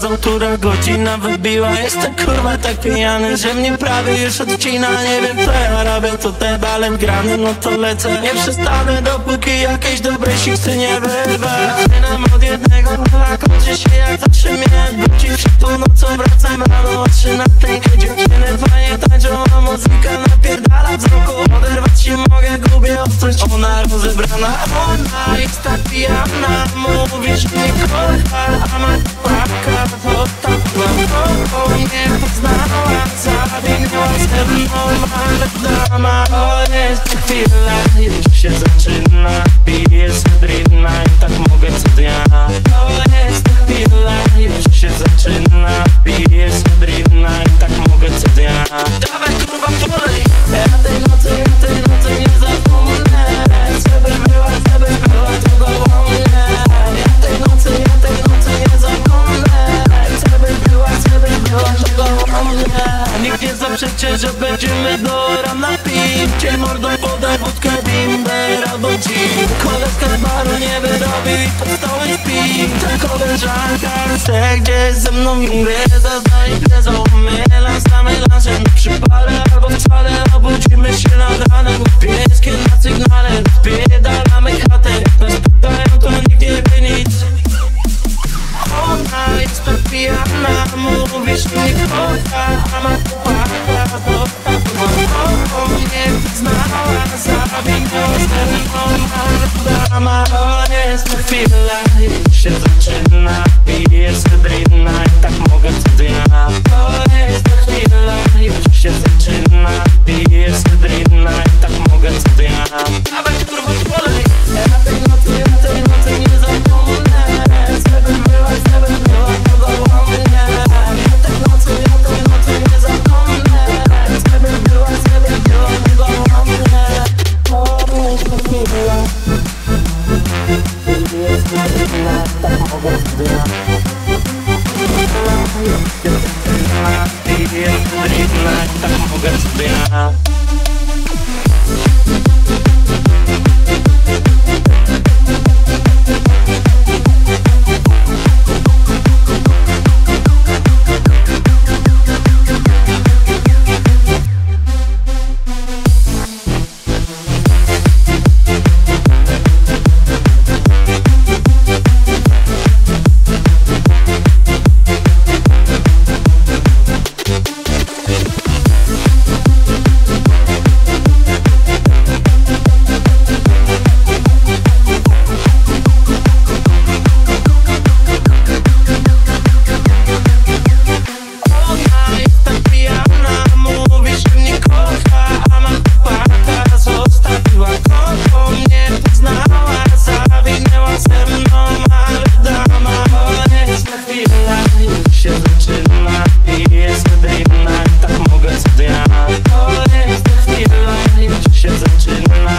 wiedzą, która godzina wybiła. Jestem kurwa tak pijany, że mnie prawie już odcina. Nie wiem co ja robię, to te balem grany, no to lecę Nie przestanę dopóki jakieś dobre siksy nie wyrwę. Zaczynam od jednego, mogę, gubię ostrość Ona rozebrana, ona jest tak pijana Mówi, że mnie kocha, a ma płaka To tak głęboko mnie poznała Zawinęła ze mną, ale dama O, jest to chwila, mnie. Nikt nie zaprzeczy, że będziemy do rana pić. Cię mordą podaj wódkę, bimber albo gin. Koleżka z baru nie wyrobi i pod stołem śpi Ta koleżanka chce gdzieś ze mną impreza Zna imprezą, myla same nasze jest to gasolina. dziwna Już się zaczyna i jest dribna Tak mogę co dnia. To jest chwila Już się zaczyna.